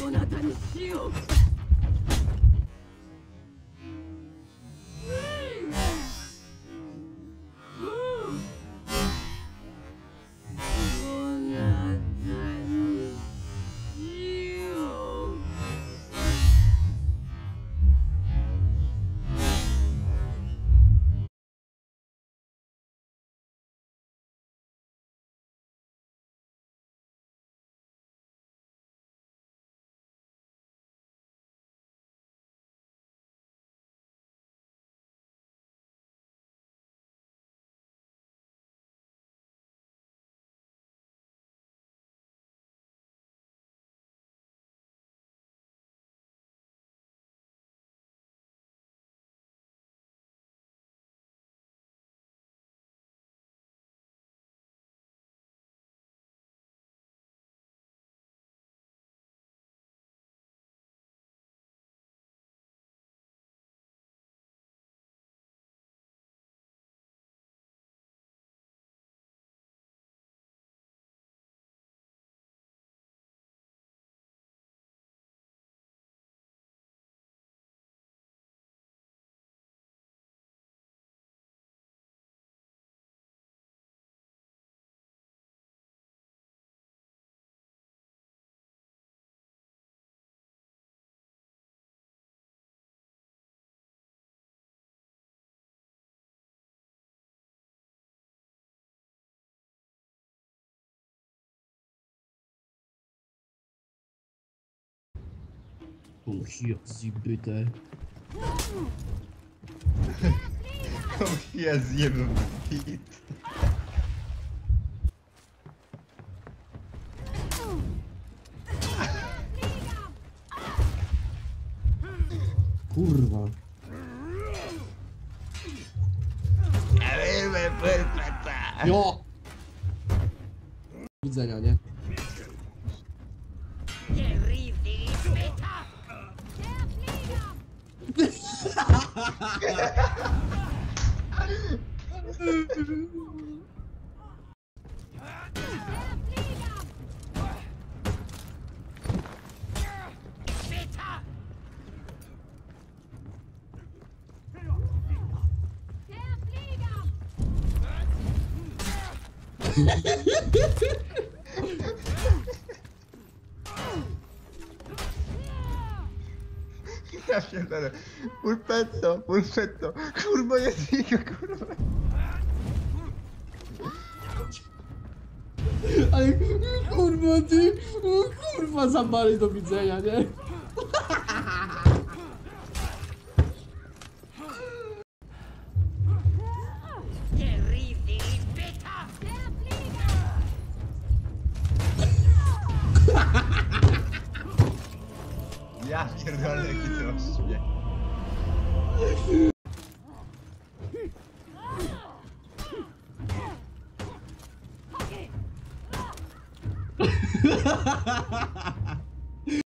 どなたにしよう hier, sie bitte. Oh, ja zjebę bit. Kurwa. Jo! Widzenia, nie? Ha ha ha ha! Ja pierdolę. Pulpetto, pulpetto. Kurwa, jest jego, kurwa. Ale kurwa ty, kurwa zabary do widzenia, nie? pierdolę jakiś rośnie.